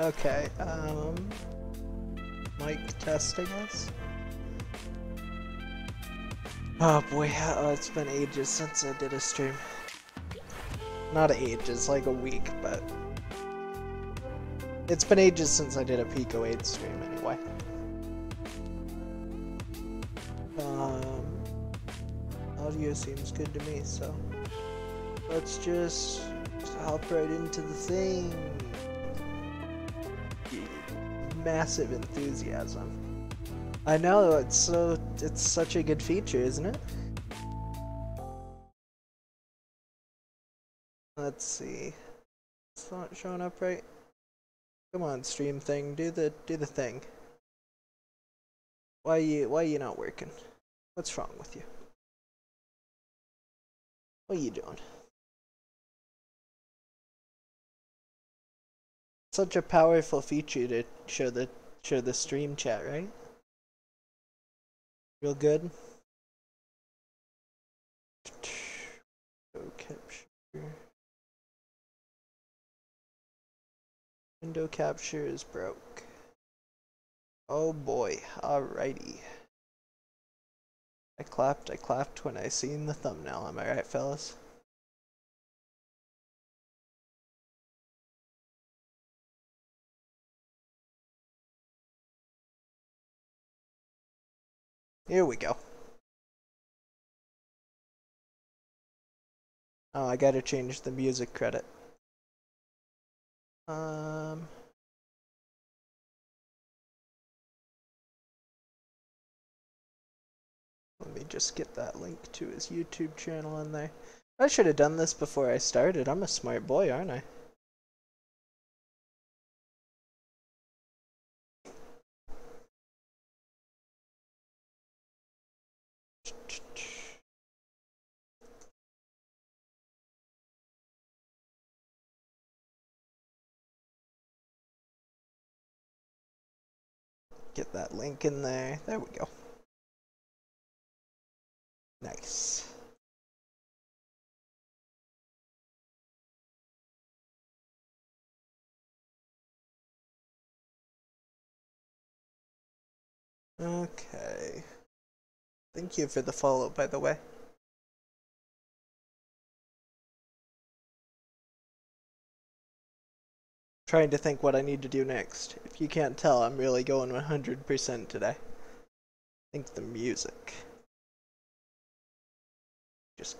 Okay, um... Mic testing us? Oh boy, oh, it's been ages since I did a stream. Not ages, like a week, but... It's been ages since I did a Pico 8 stream anyway. Um... Audio seems good to me, so... Let's just hop right into the thing. Massive enthusiasm. I know, it's so it's such a good feature, isn't it? Let's see. It's not showing up right. Come on, stream thing, do the do the thing. Why you why you not working? What's wrong with you? What are you doing? Such a powerful feature to show the show the stream chat, right? Real good. Window capture. Window capture is broke. Oh boy, alrighty. I clapped, I clapped when I seen the thumbnail, am I right fellas? Here we go. Oh, I gotta change the music credit. Um... Let me just get that link to his YouTube channel in there. I should have done this before I started. I'm a smart boy, aren't I? Get that link in there. There we go. Nice. Okay. Thank you for the follow, by the way. Trying to think what I need to do next. If you can't tell, I'm really going 100% today. I think the music. Just,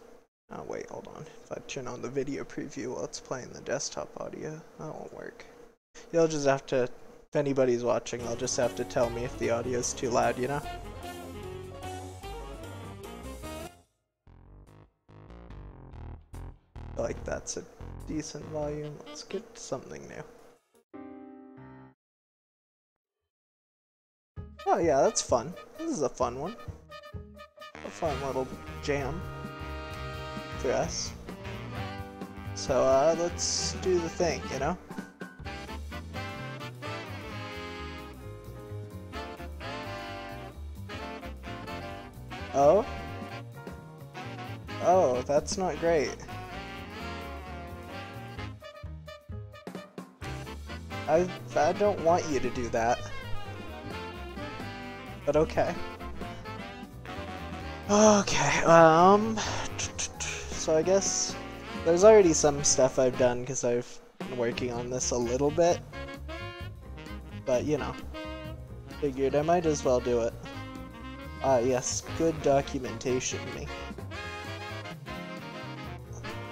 oh wait, hold on. If I turn on the video preview while it's playing the desktop audio, that won't work. You'll just have to, if anybody's watching, they'll just have to tell me if the audio is too loud, you know? like that's a decent volume. Let's get something new. Oh yeah, that's fun. This is a fun one. A fun little jam for us. So uh, let's do the thing, you know? Oh? Oh, that's not great. I, I don't want you to do that but okay. Okay, um... So I guess there's already some stuff I've done because I've been working on this a little bit. But, you know, figured I might as well do it. Ah, uh, yes, good documentation me.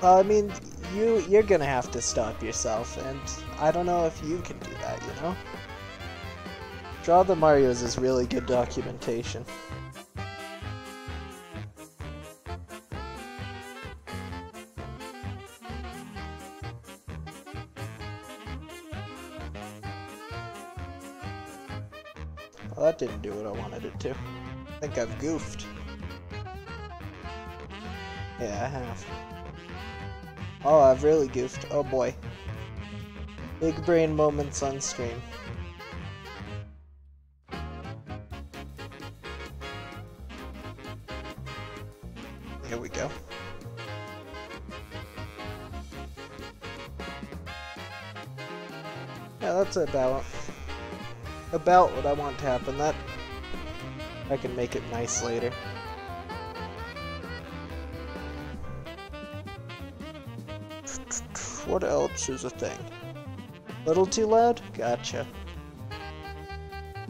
Well, I mean, you, you're gonna have to stop yourself, and I don't know if you can do that, you know? Draw the Marios is really good documentation. Well, that didn't do what I wanted it to. I think I've goofed. Yeah, I have. Oh, I've really goofed. Oh boy. Big brain moments on stream. About about what I want to happen. That I can make it nice later. What else is a thing? Little too loud? Gotcha.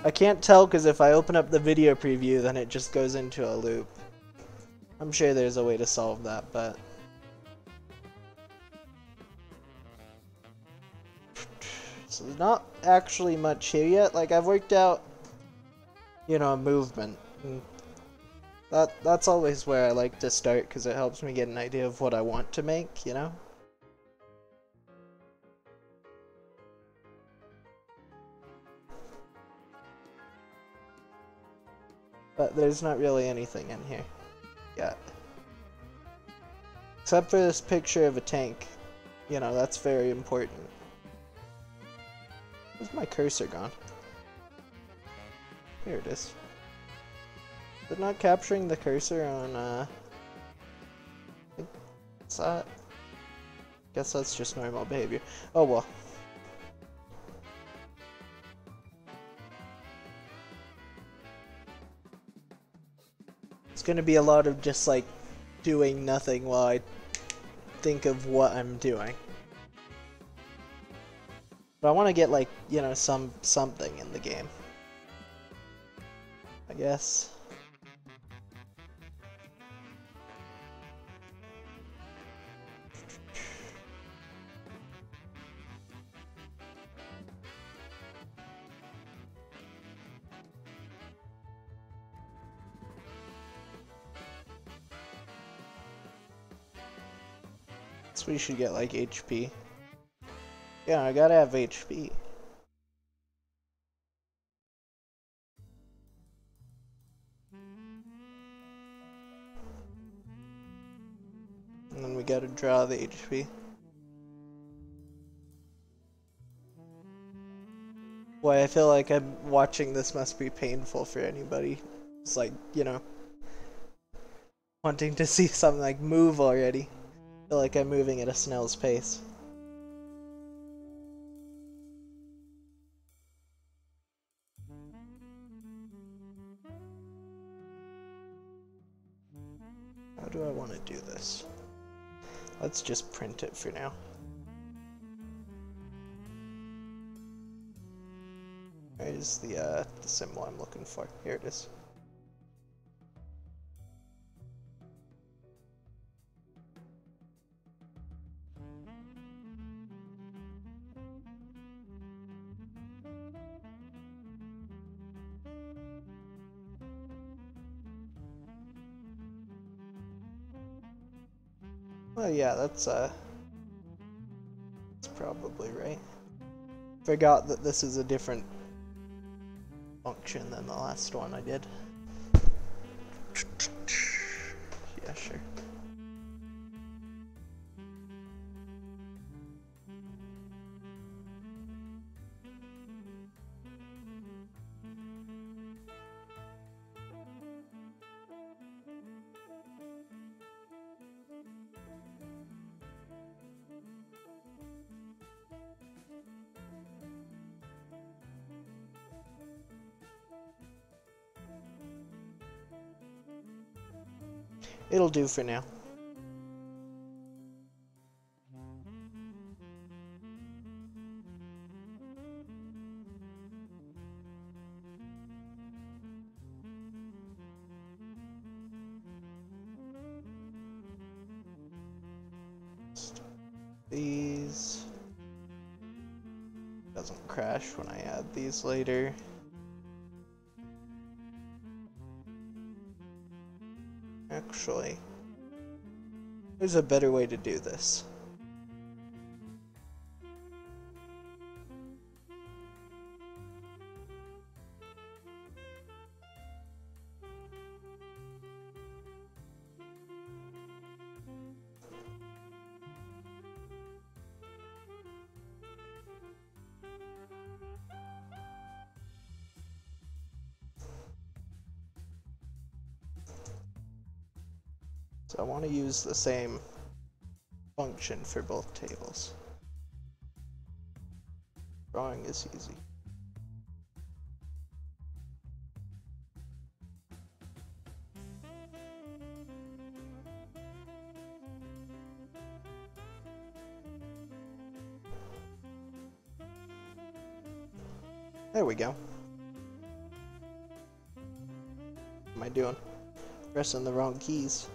I can't tell because if I open up the video preview, then it just goes into a loop. I'm sure there's a way to solve that, but... not actually much here yet. Like, I've worked out, you know, a movement. That That's always where I like to start because it helps me get an idea of what I want to make, you know? But there's not really anything in here yet. Except for this picture of a tank. You know, that's very important. Where's my cursor gone? Here it is. But not capturing the cursor on, uh... What's that? Guess that's just normal behavior. Oh well. It's gonna be a lot of just like doing nothing while I think of what I'm doing. But I want to get like, you know, some something in the game. I guess. We should get like HP. Yeah, I gotta have HP. And then we gotta draw the HP. Why I feel like I'm watching this must be painful for anybody. It's like, you know, wanting to see something like move already. I feel like I'm moving at a snail's pace. Let's just print it for now. Where's the, uh, the symbol I'm looking for? Here it is. That's, uh... That's probably right. Forgot that this is a different function than the last one I did. It'll do for now. These doesn't crash when I add these later. Actually. There's a better way to do this. Use the same function for both tables. Drawing is easy. There we go. What am I doing? Pressing the wrong keys.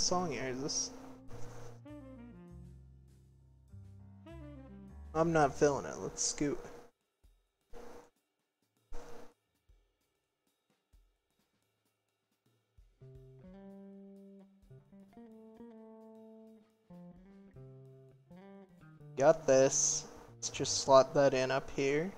What's the song here? Is this... I'm not feeling it. Let's scoot. Got this. Let's just slot that in up here.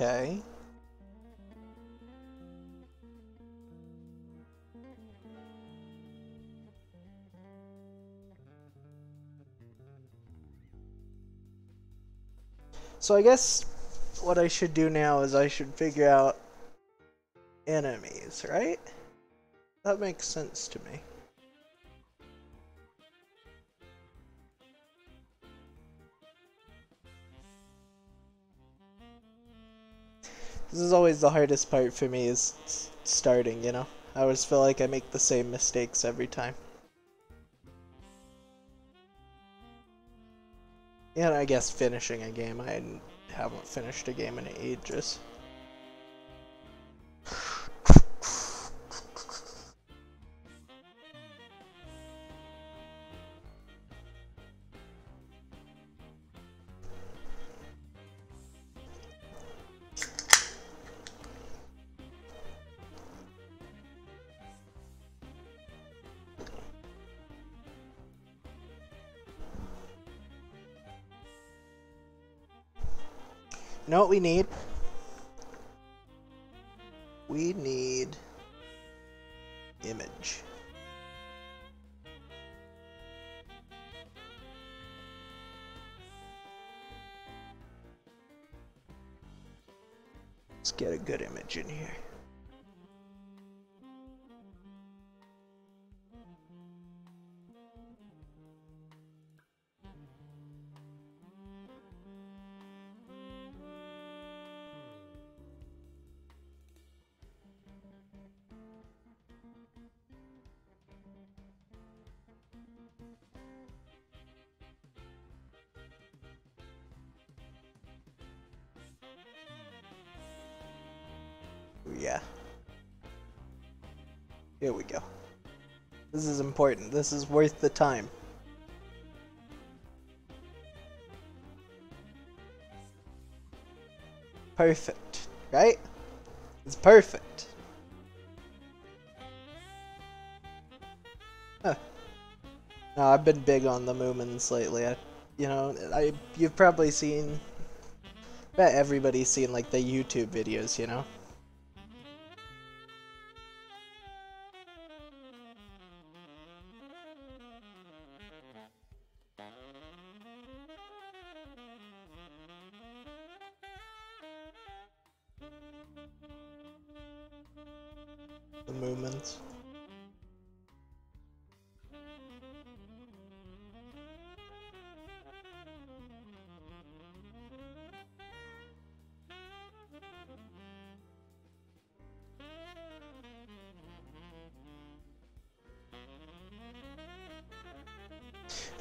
Okay. So I guess what I should do now is I should figure out enemies, right? That makes sense to me. This is always the hardest part for me is starting, you know? I always feel like I make the same mistakes every time. Yeah, I guess finishing a game. I haven't finished a game in ages. Know what we need? We need image. Let's get a good image in here. Here we go. This is important. This is worth the time. Perfect, right? It's perfect. Huh. No, I've been big on the Moomins lately. I, you know, I you've probably seen. Bet everybody's seen like the YouTube videos, you know.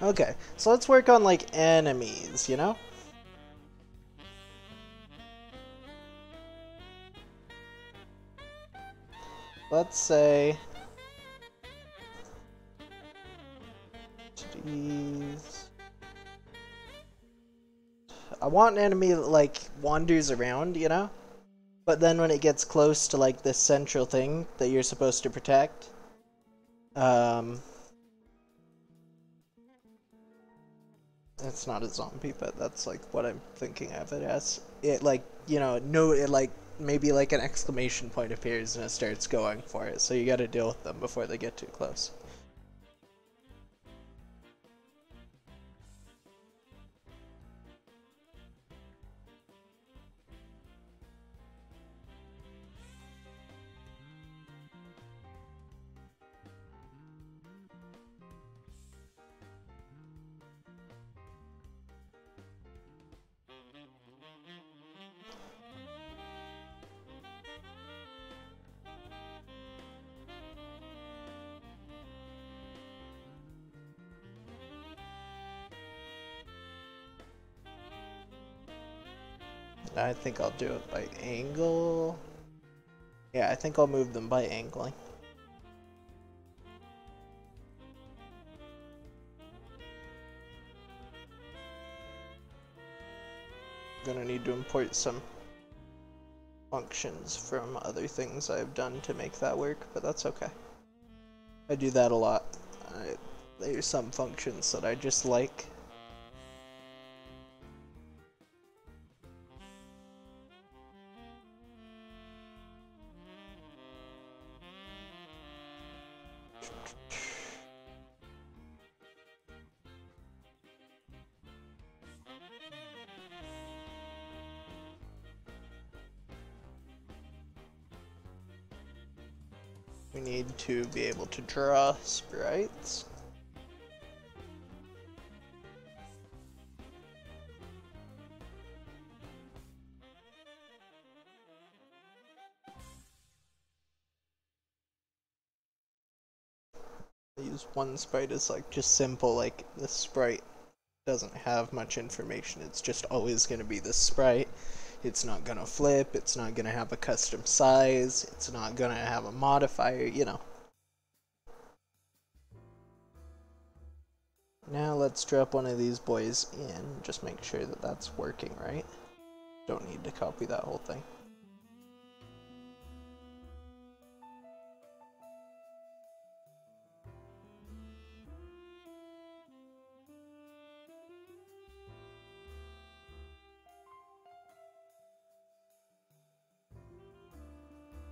Okay, so let's work on like enemies, you know? Let's say Jeez. I want an enemy that like wanders around, you know? But then when it gets close to like this central thing that you're supposed to protect, um, it's not a zombie, but that's like what I'm thinking of it as. It like you know no it like maybe like an exclamation point appears and it starts going for it. So you got to deal with them before they get too close. I think I'll do it by angle. Yeah, I think I'll move them by angling. Gonna need to import some functions from other things I've done to make that work, but that's okay. I do that a lot. I, there's some functions that I just like to draw sprites. I use one sprite as like just simple, like this sprite doesn't have much information, it's just always going to be this sprite. It's not going to flip, it's not going to have a custom size, it's not going to have a modifier, you know. Let's drop one of these boys in, just make sure that that's working right. Don't need to copy that whole thing.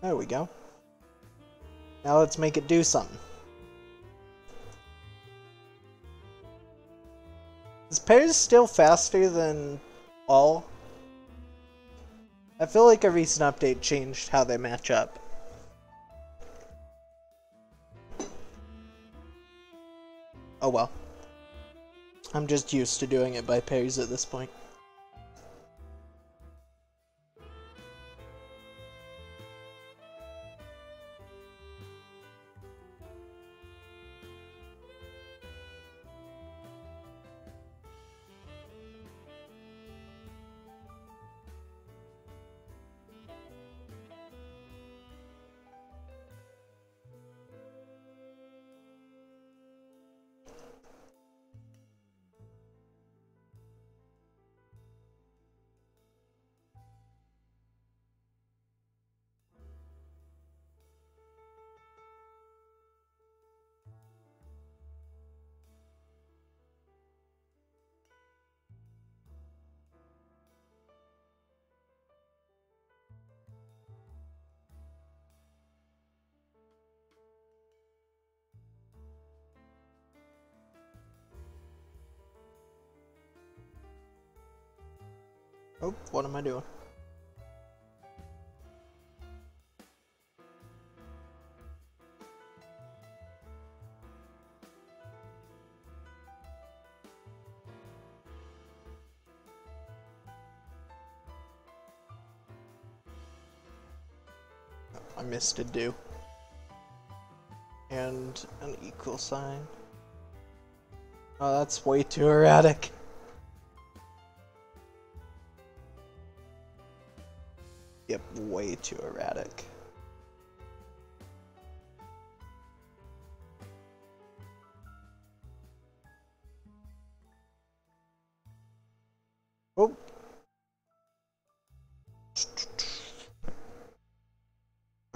There we go. Now let's make it do something. Is still faster than all? I feel like a recent update changed how they match up. Oh well. I'm just used to doing it by pairs at this point. Am I doing? I missed a do. And an equal sign. Oh, that's way too erratic.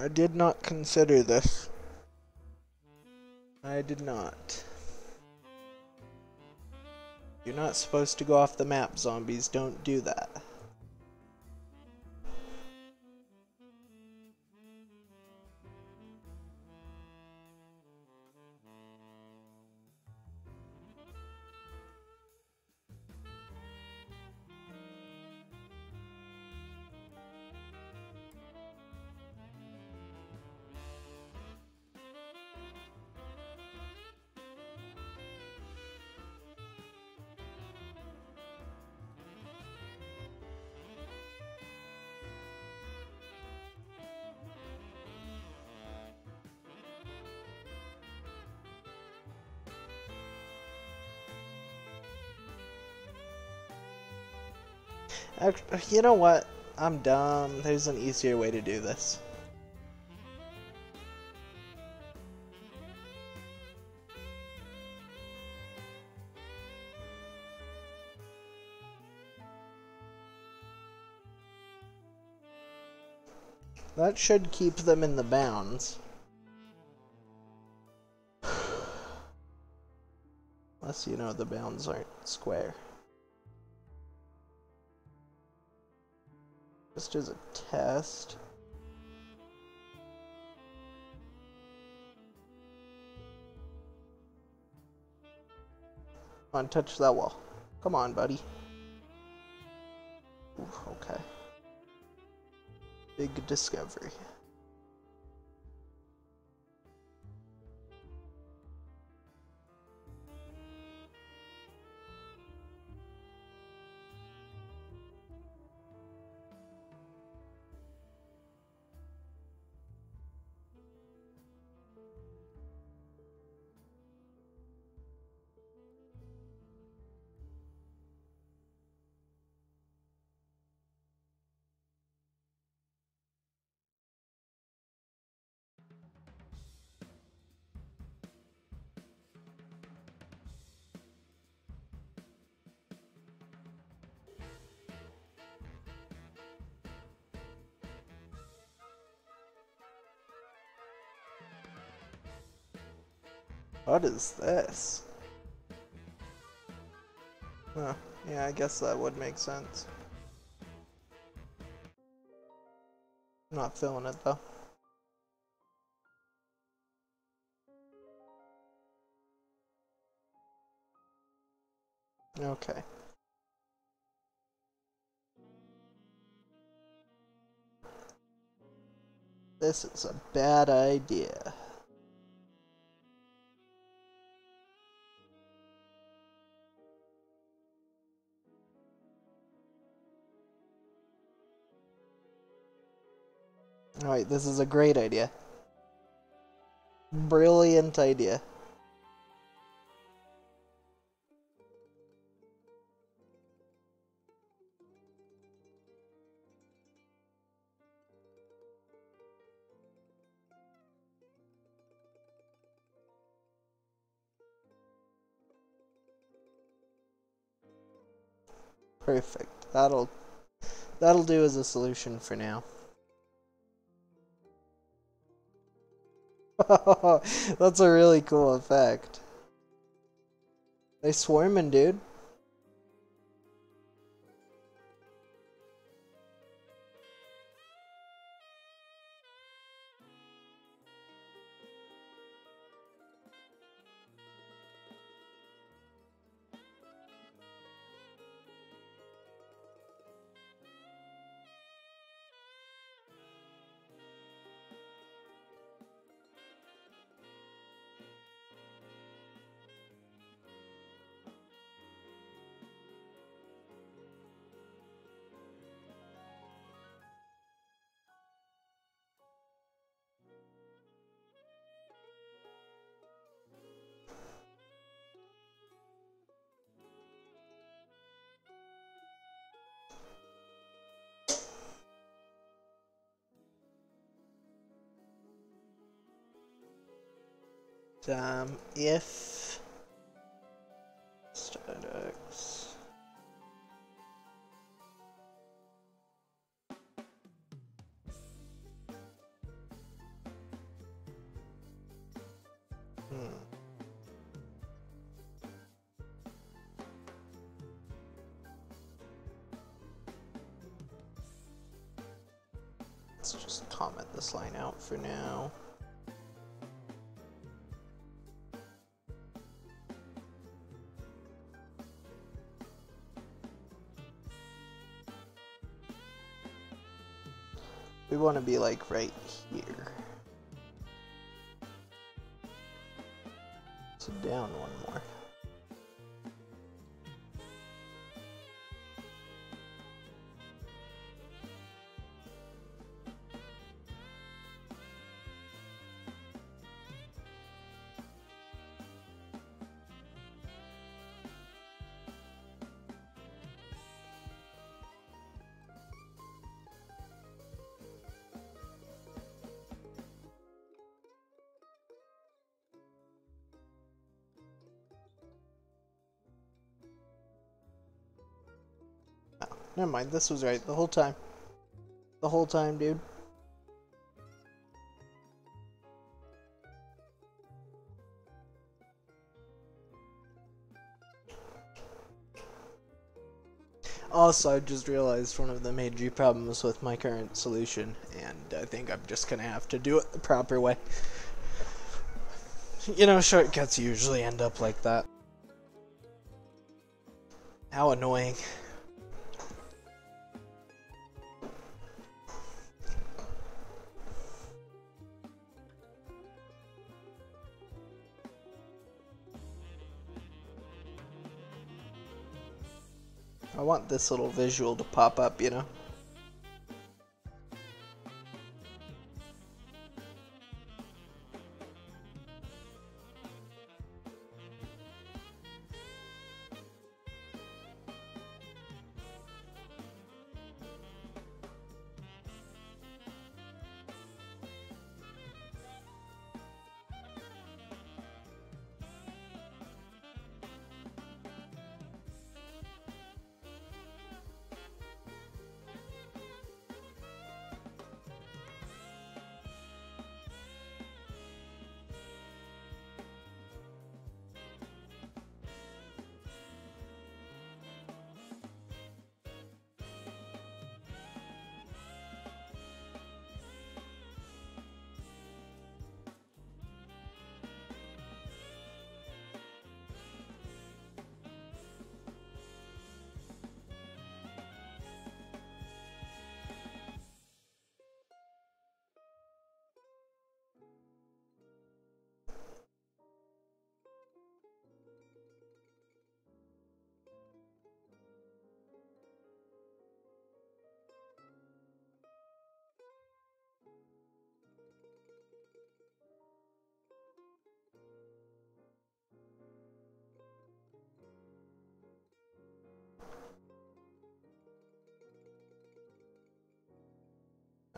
I did not consider this. I did not. You're not supposed to go off the map, zombies. Don't do that. You know what? I'm dumb. There's an easier way to do this. That should keep them in the bounds. Unless you know the bounds aren't square. Just as a test. Come on, touch that wall. Come on, buddy. Ooh, okay. Big discovery. What is this? Huh, yeah, I guess that would make sense. not feeling it though. Okay. This is a bad idea. Alright, this is a great idea. Brilliant idea. Perfect. That'll that'll do as a solution for now. That's a really cool effect. They swarming, dude. um, if Stodex hmm. Let's just comment this line out for now. Want to be like right here. Never mind, this was right the whole time. The whole time, dude. Also, I just realized one of the major problems with my current solution, and I think I'm just gonna have to do it the proper way. You know, shortcuts usually end up like that. How annoying. Want this little visual to pop up, you know?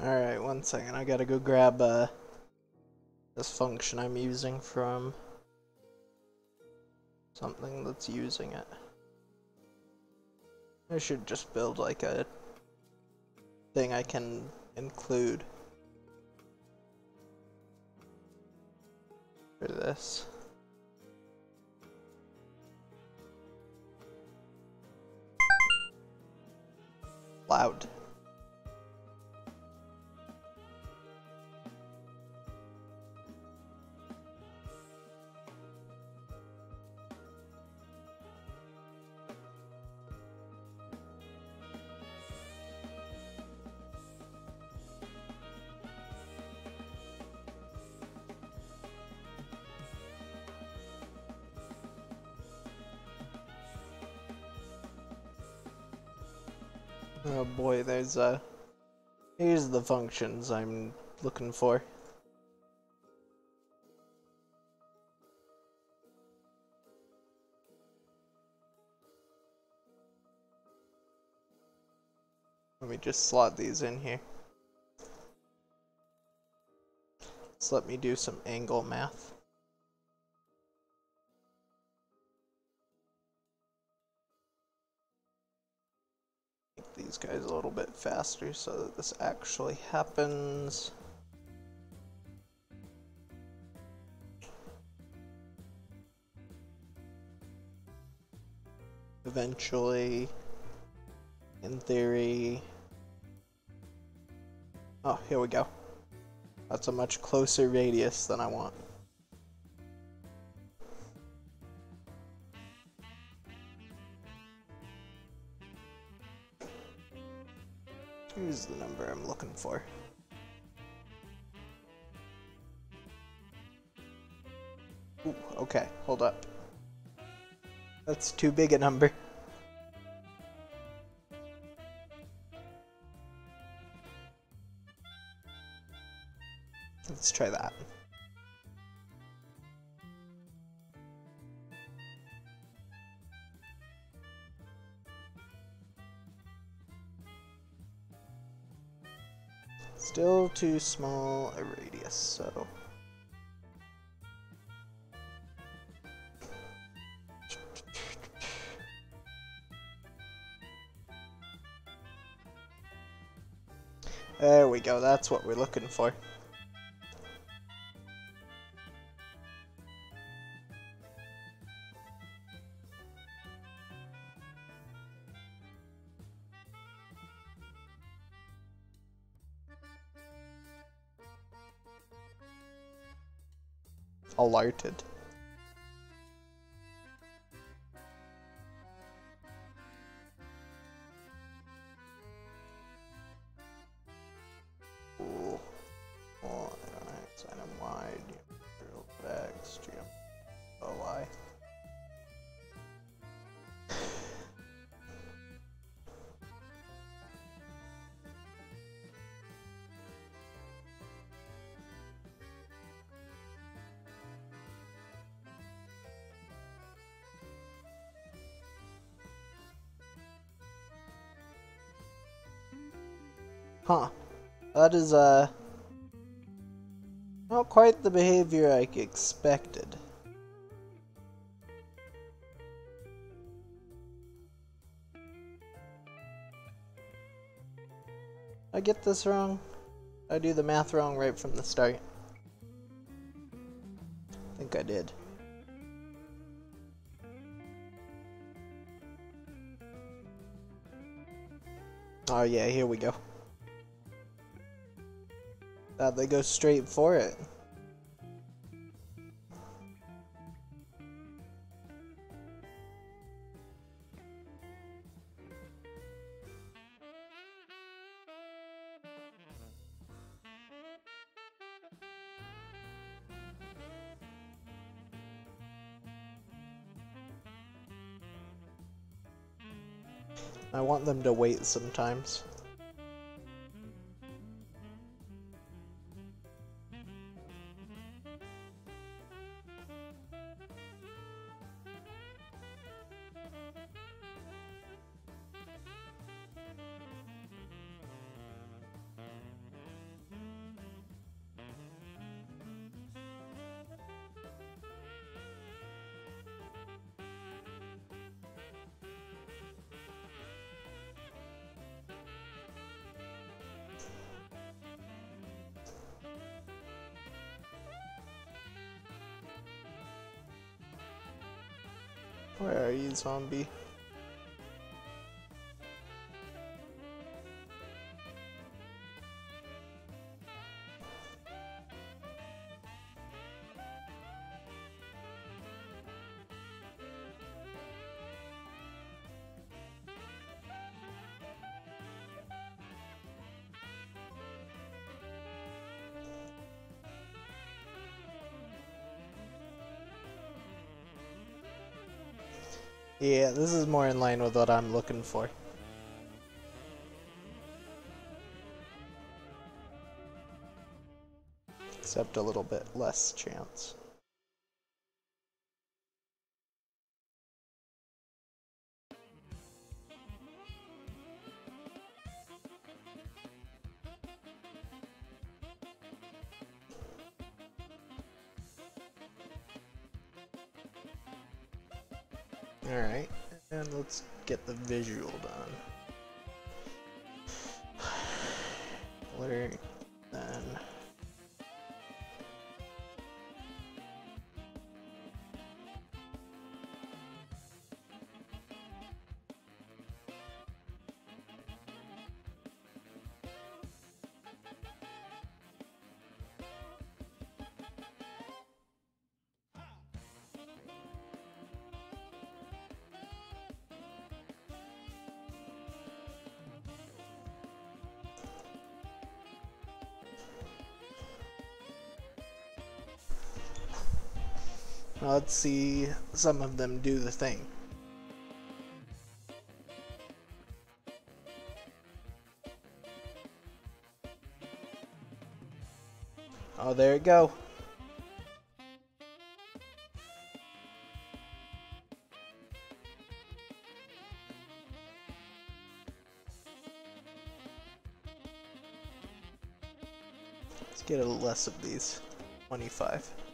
Alright, one second. I gotta go grab uh, this function I'm using from something that's using it. I should just build like a thing I can include for this. Loud. There's uh here's the functions I'm looking for. Let me just slot these in here. Let me do some angle math. these guys a little bit faster so that this actually happens. Eventually, in theory. Oh, here we go. That's a much closer radius than I want. Here's the number I'm looking for. Ooh, okay, hold up. That's too big a number. Too small a radius, so... There we go, that's what we're looking for. Alerted. That is, uh... Not quite the behavior I expected. I get this wrong? I do the math wrong right from the start. I think I did. Oh yeah, here we go. Uh, they go straight for it. I want them to wait sometimes. Zombie? Yeah, this is more in line with what I'm looking for. Except a little bit less chance. Let's see some of them do the thing. Oh, there it go. Let's get a less of these. 25.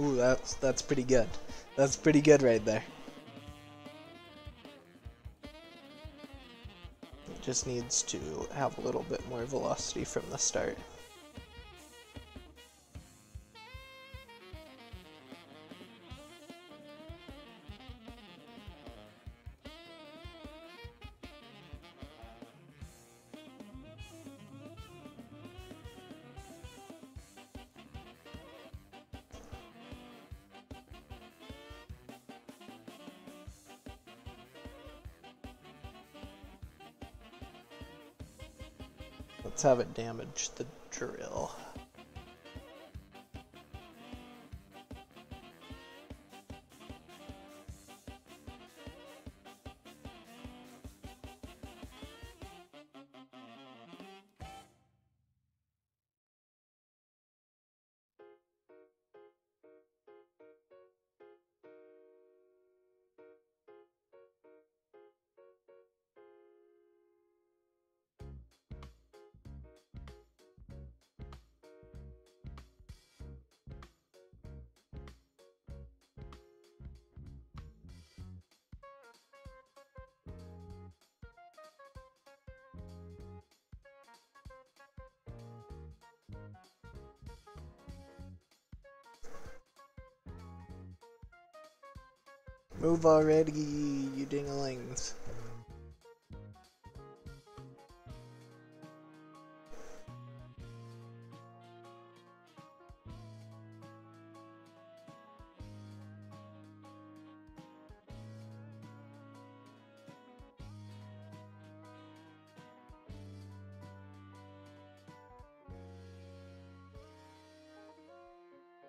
Ooh, that's that's pretty good. That's pretty good right there. It just needs to have a little bit more velocity from the start. Let's have it damage the drill. Move already, you dinglings.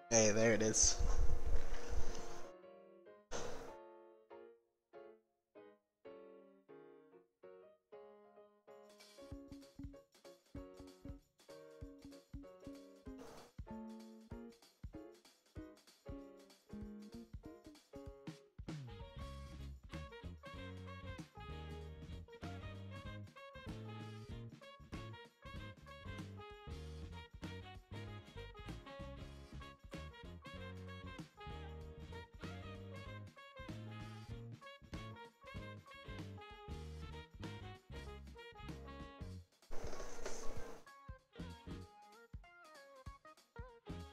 Hey, there it is.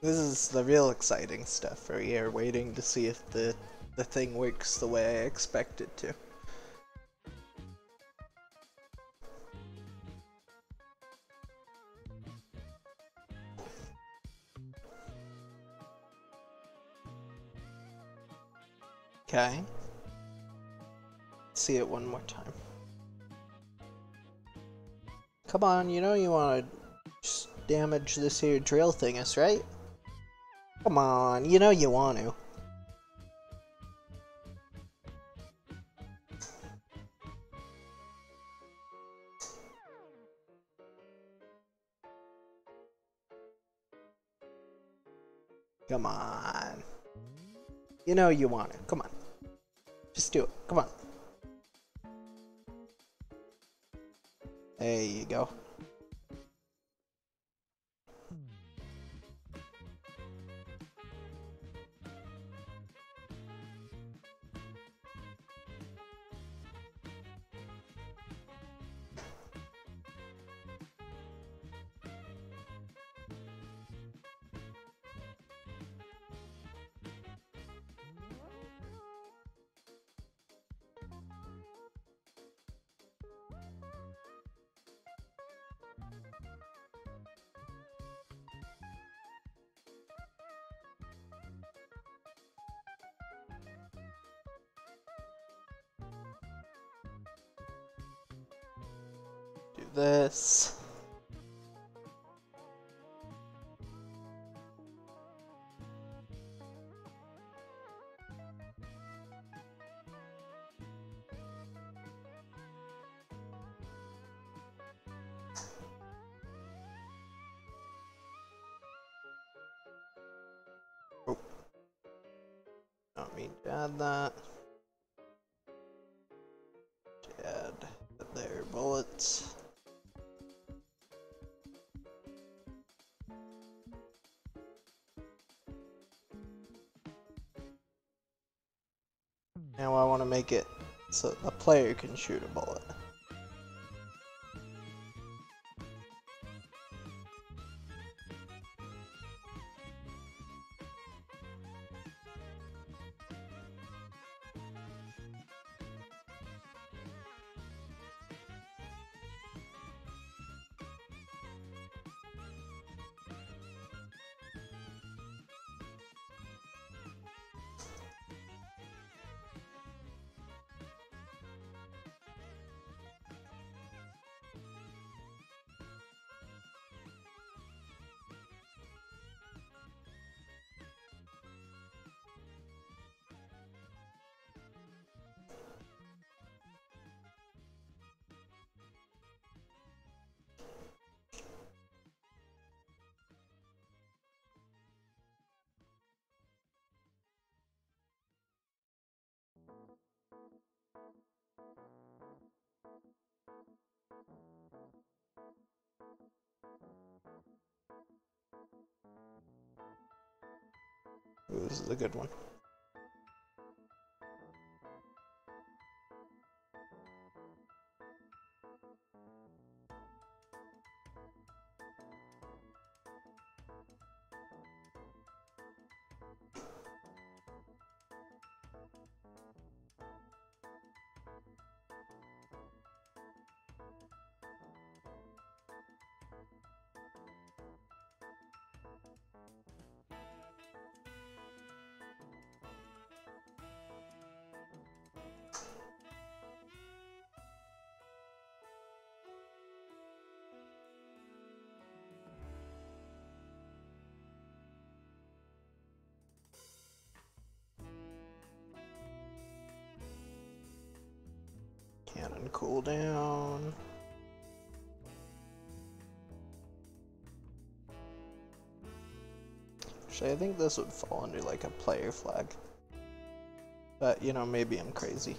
This is the real exciting stuff right here, waiting to see if the, the thing works the way I expect it to. Okay. See it one more time. Come on, you know you want to damage this here drill thingus, right? Come on, you know you want to. Come on. You know you want it. Come on. Just do it. Come on. There you go. Don't mean to add that. Add their bullets. Now I want to make it so the player can shoot a bullet. Good one. Cannon cooldown. Actually, I think this would fall under like a player flag. But, you know, maybe I'm crazy.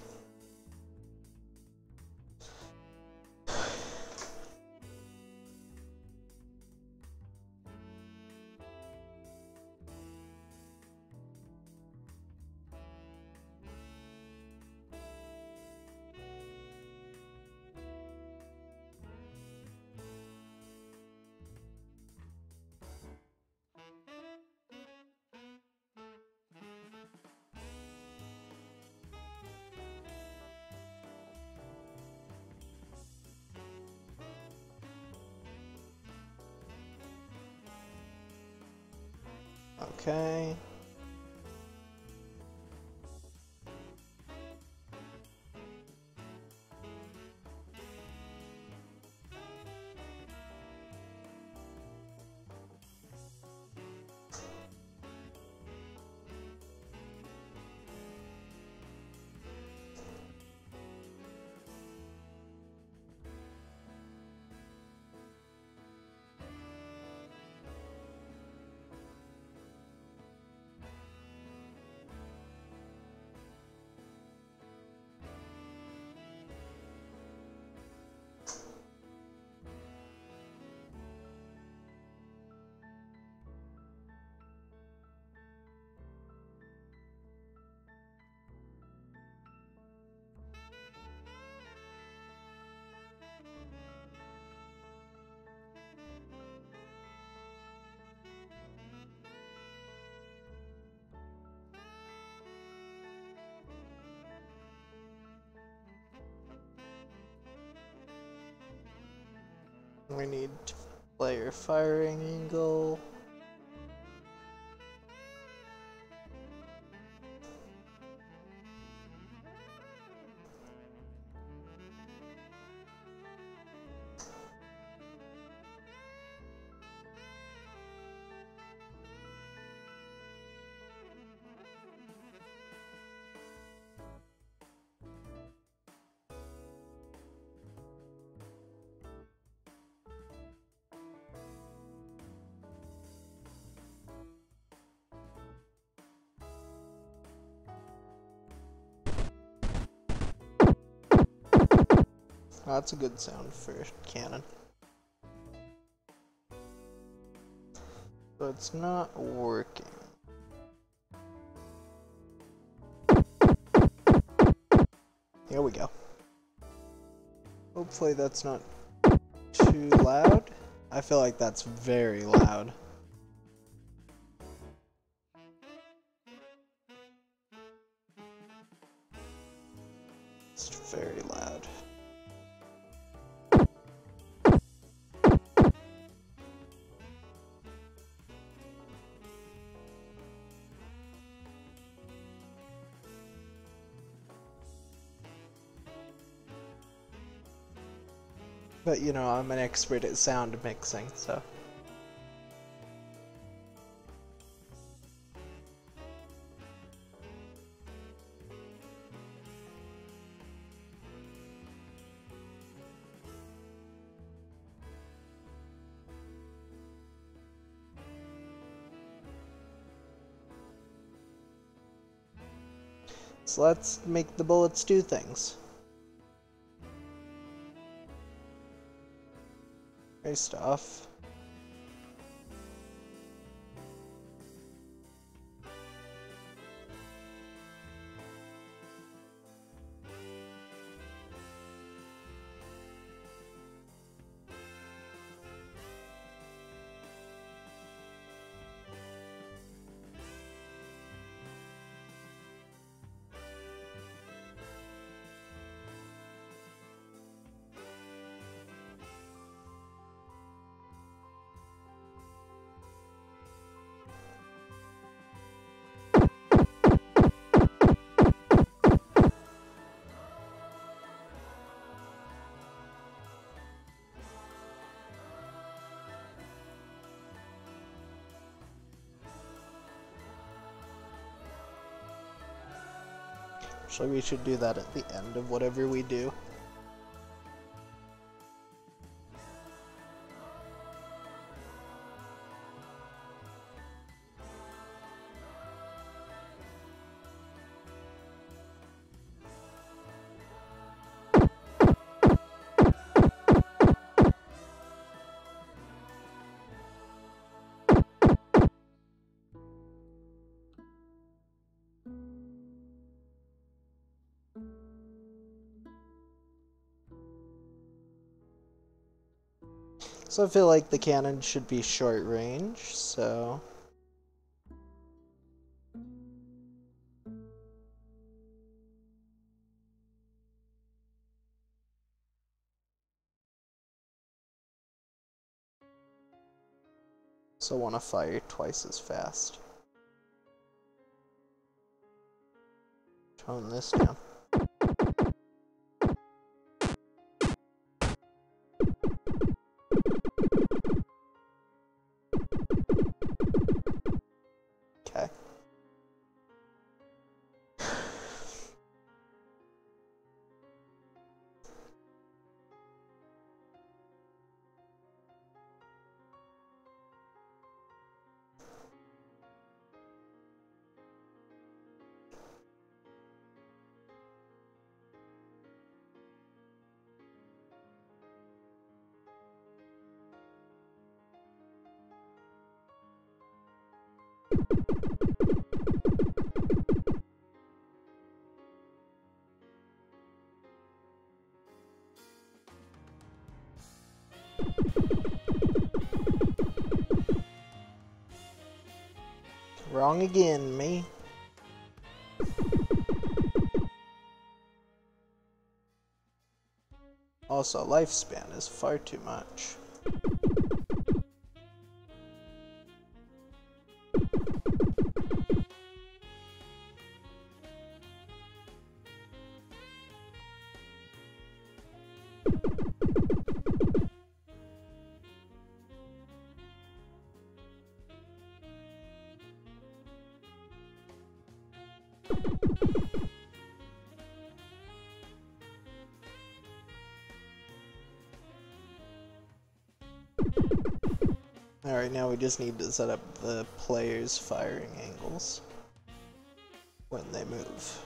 We need player firing angle. That's a good sound for cannon. But it's not working. Here we go. Hopefully that's not too loud. I feel like that's very loud. But you know, I'm an expert at sound mixing, so. So let's make the bullets do things. Stuff. Actually, we should do that at the end of whatever we do. So I feel like the cannon should be short range, so... So want to fire twice as fast. Tone this down. Wrong again, me. Also, lifespan is far too much. Alright, now we just need to set up the players' firing angles when they move.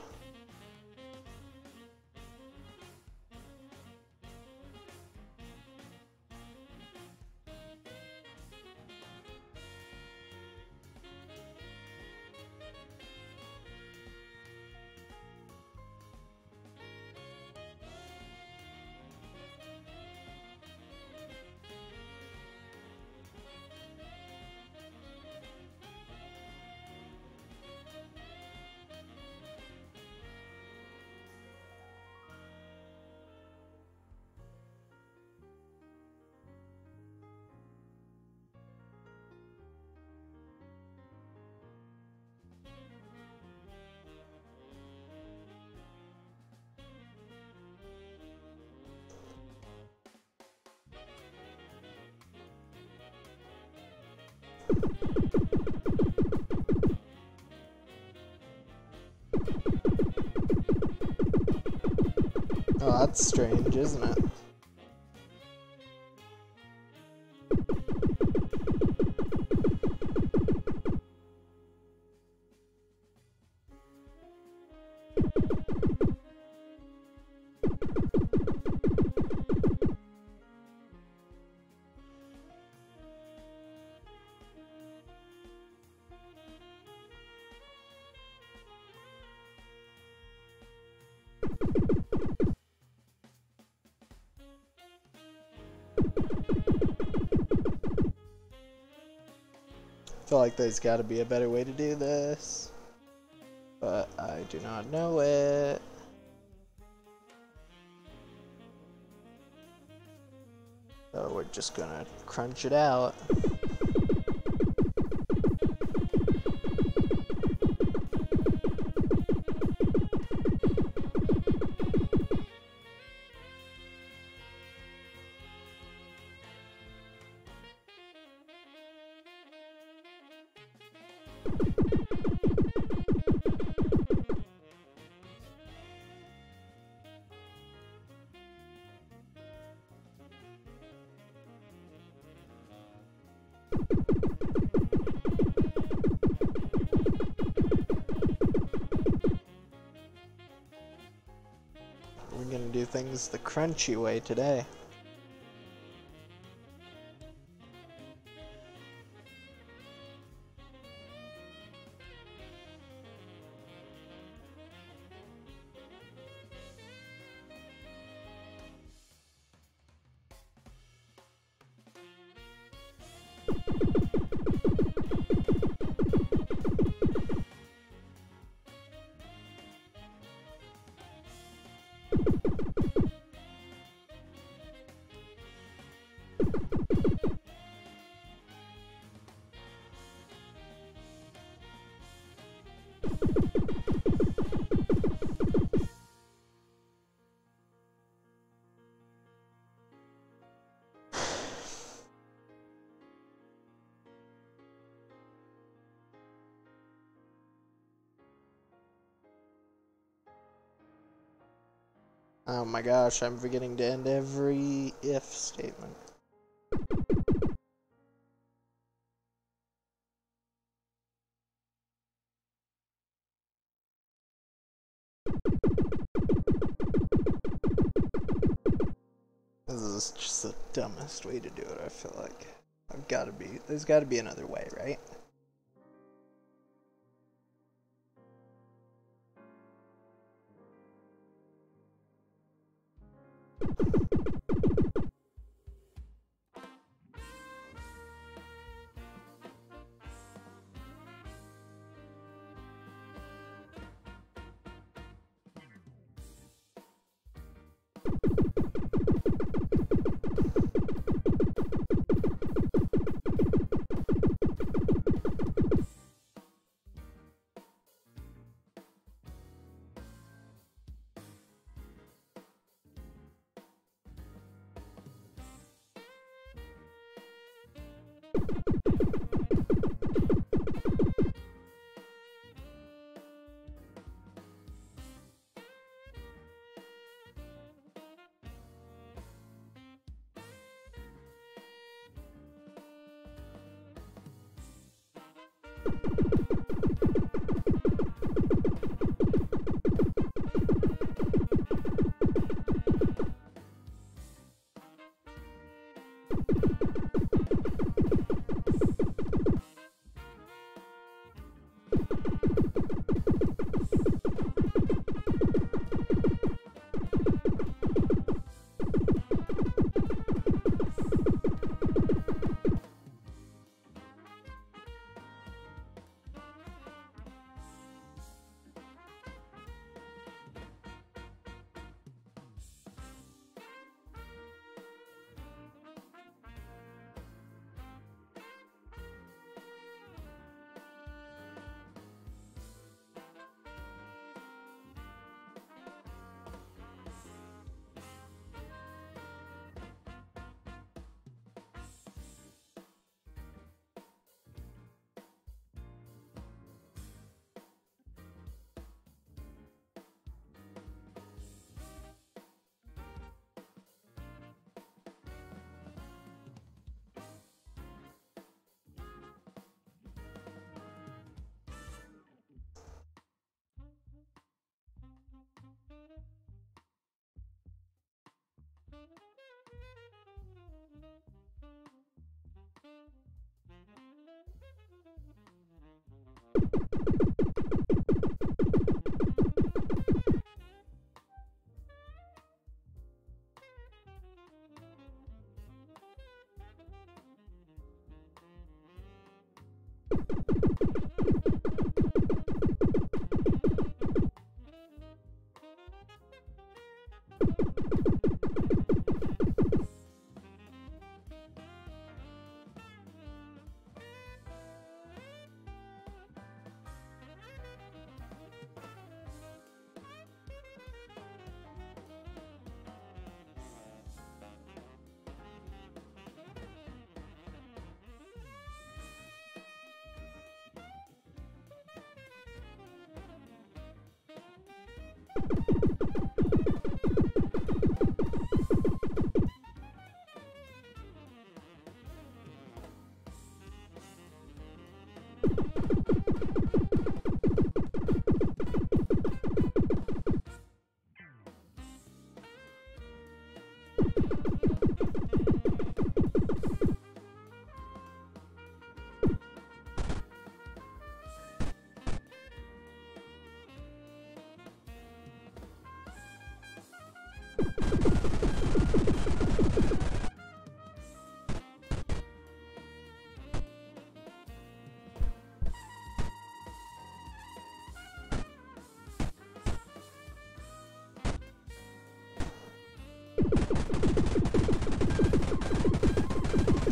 Oh, that's strange, isn't it? Feel like there's got to be a better way to do this. But I do not know it. So we're just gonna crunch it out. The crunchy way today. Oh my gosh, I'm forgetting to end every if statement. This is just the dumbest way to do it, I feel like. I've gotta be, there's gotta be another way, right?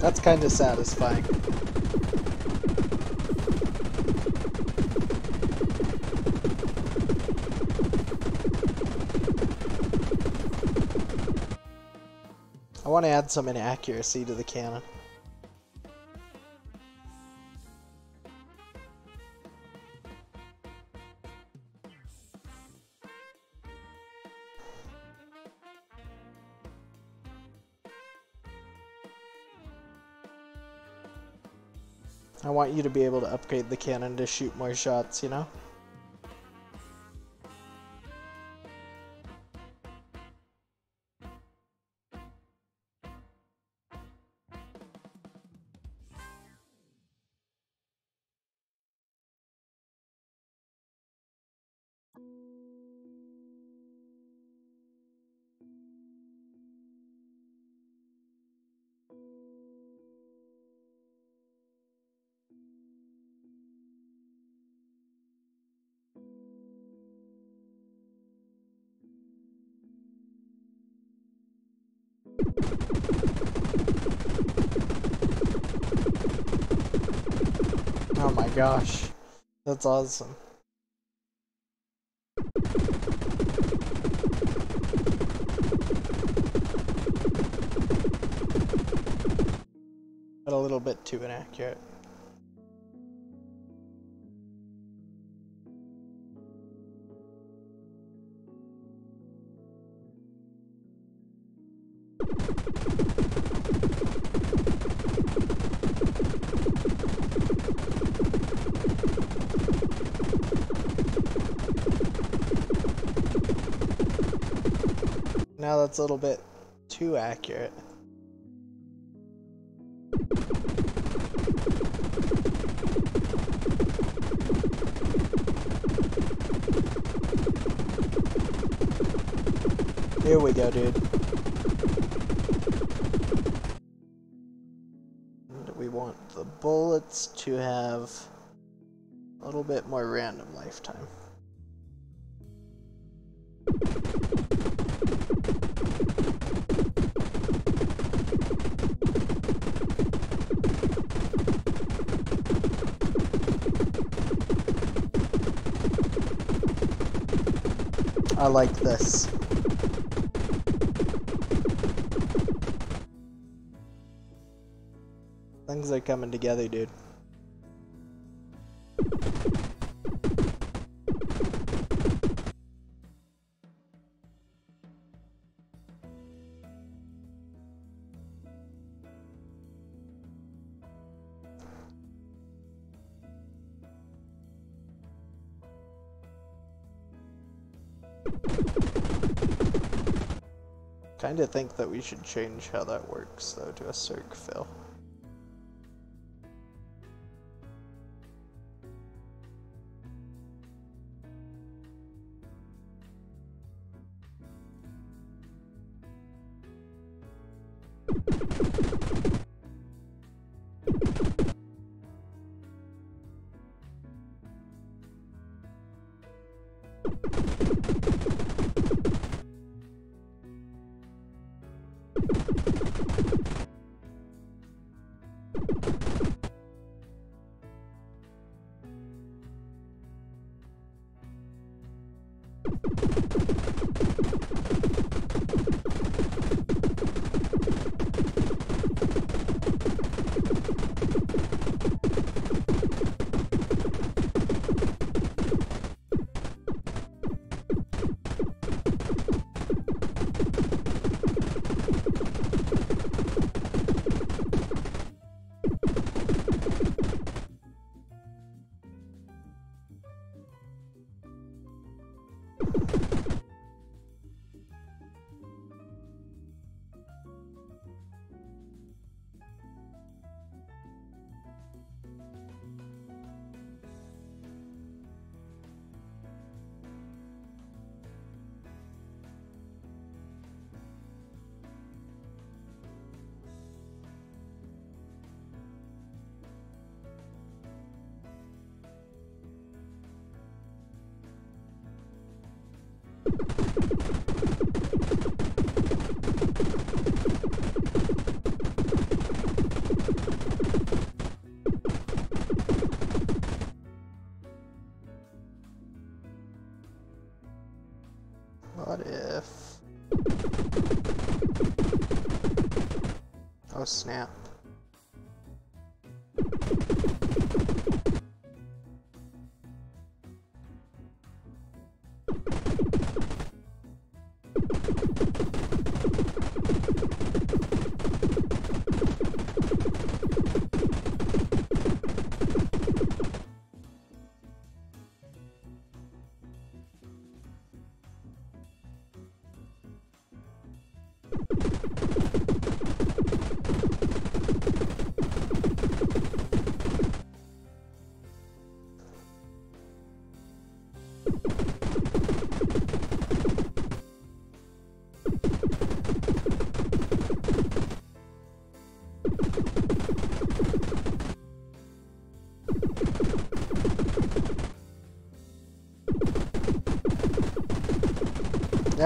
That's kind of satisfying. I want to add some inaccuracy to the cannon. Want you to be able to upgrade the cannon to shoot more shots, you know? Gosh. That's awesome. But a little bit too inaccurate. That's a little bit too accurate. Here we go, dude. And we want the bullets to have a little bit more random lifetime. I like this. Things are coming together, dude. Kinda think that we should change how that works though to a circ fill.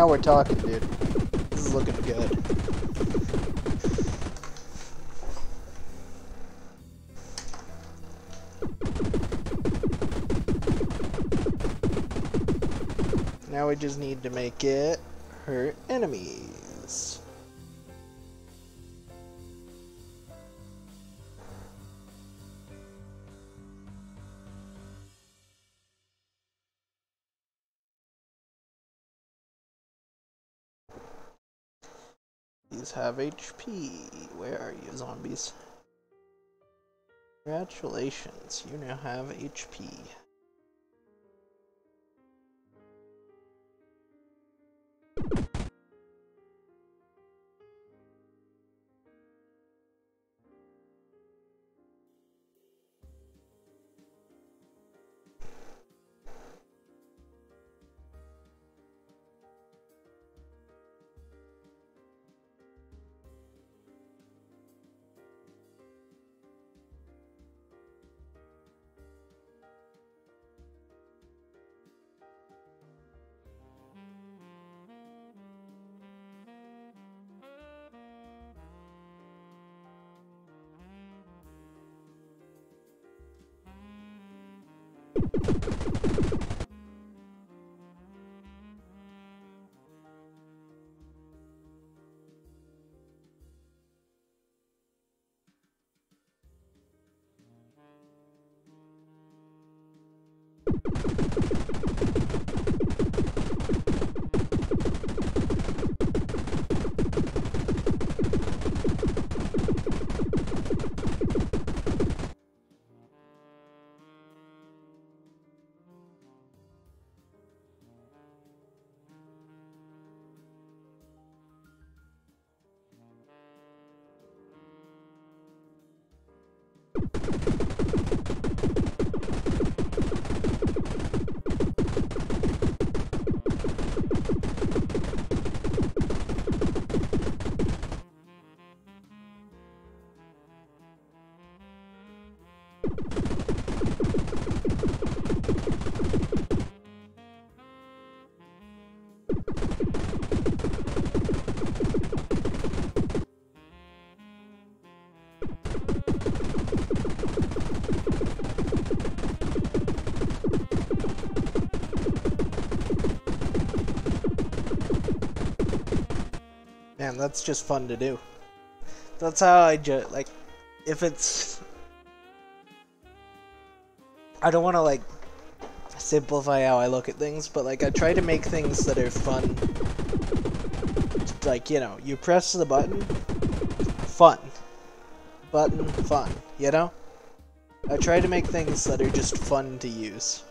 Now we're talking, dude. This is looking good. Now we just need to make it hurt enemies. These have HP. Where are you, zombies? Congratulations, you now have HP. you That's just fun to do. That's how I just like if it's I don't want to like simplify how I look at things, but like I try to make things that are fun. Like, you know, you press the button, fun. Button, fun, you know? I try to make things that are just fun to use.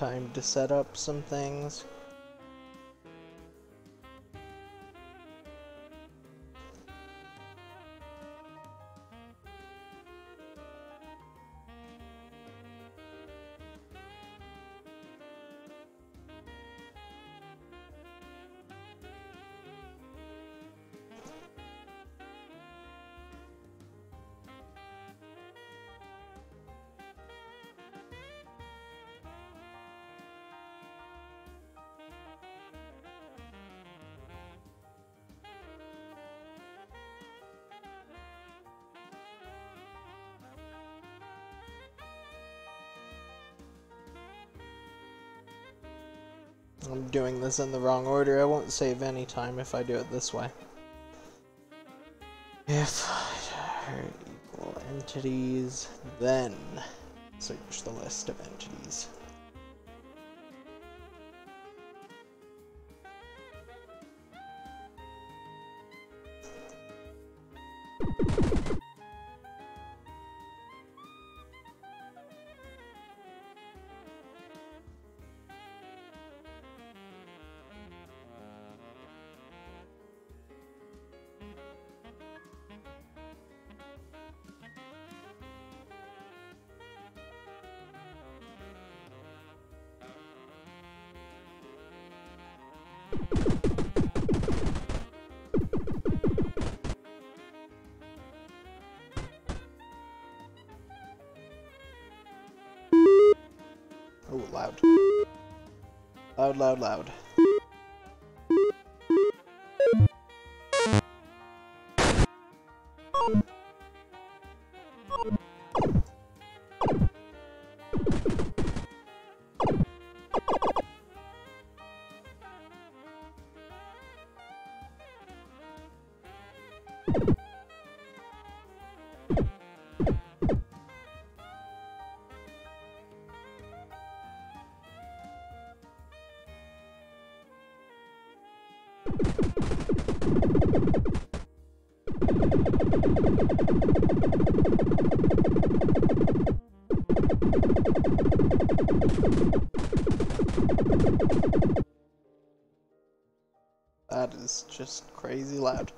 Time to set up some things. I'm doing this in the wrong order. I won't save any time if I do it this way. If equal entities, then search the list of entities. Loud, That is just crazy loud.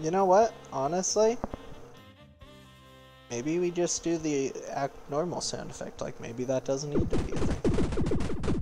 You know what? Honestly, maybe we just do the act normal sound effect. Like maybe that doesn't need to be a thing.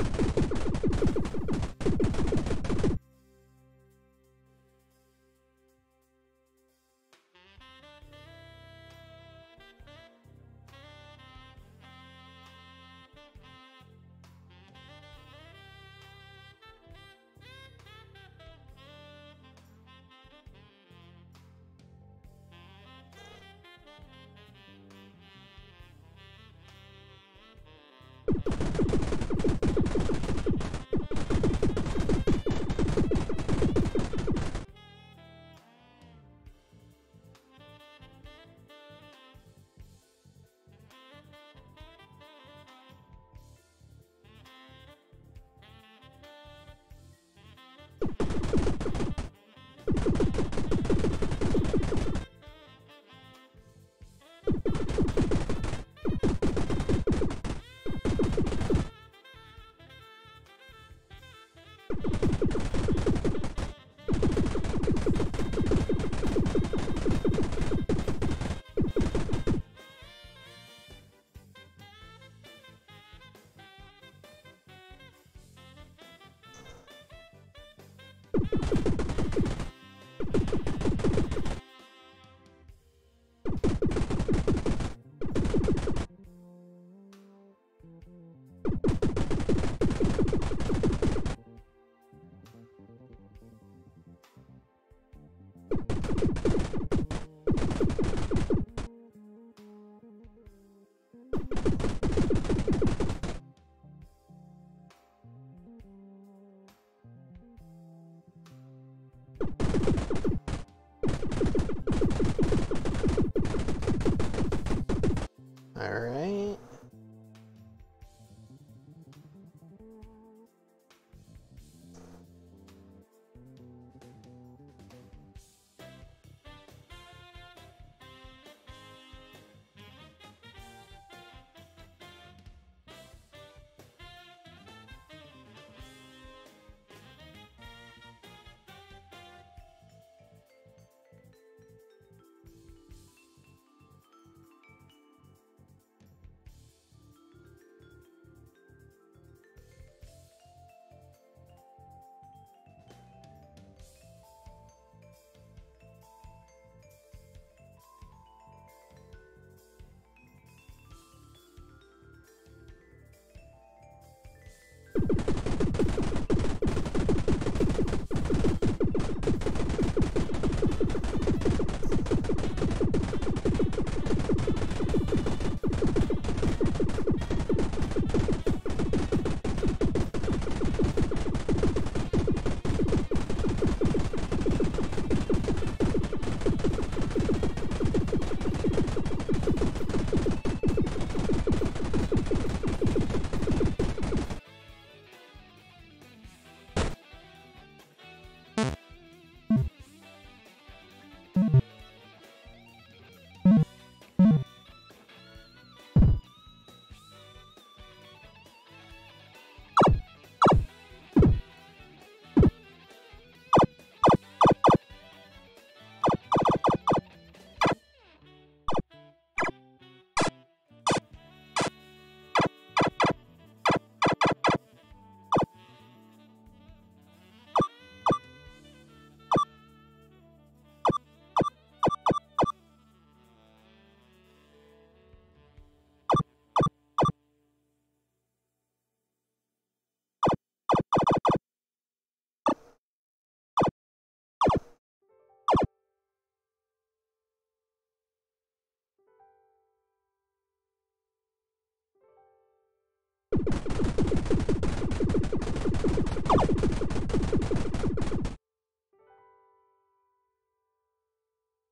Alright.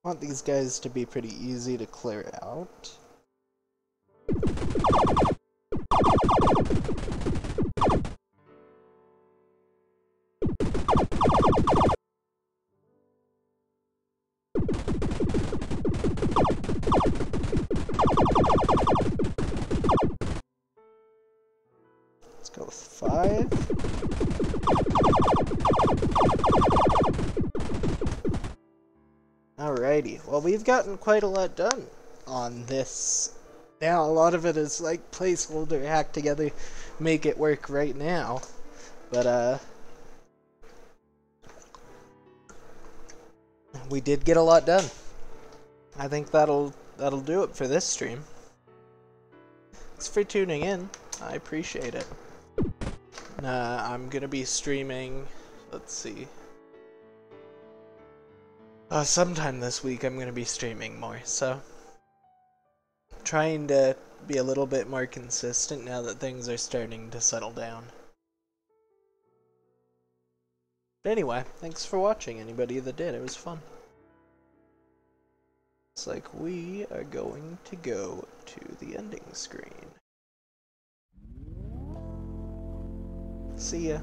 Want these guys to be pretty easy to clear out. Well we've gotten quite a lot done on this. Now a lot of it is like placeholder hack together, make it work right now. But uh we did get a lot done. I think that'll that'll do it for this stream. Thanks for tuning in. I appreciate it. Uh, I'm gonna be streaming. Let's see. Uh, sometime this week I'm gonna be streaming more, so trying to be a little bit more consistent now that things are starting to settle down. But anyway, thanks for watching, anybody that did. It was fun. It's like we are going to go to the ending screen. See ya.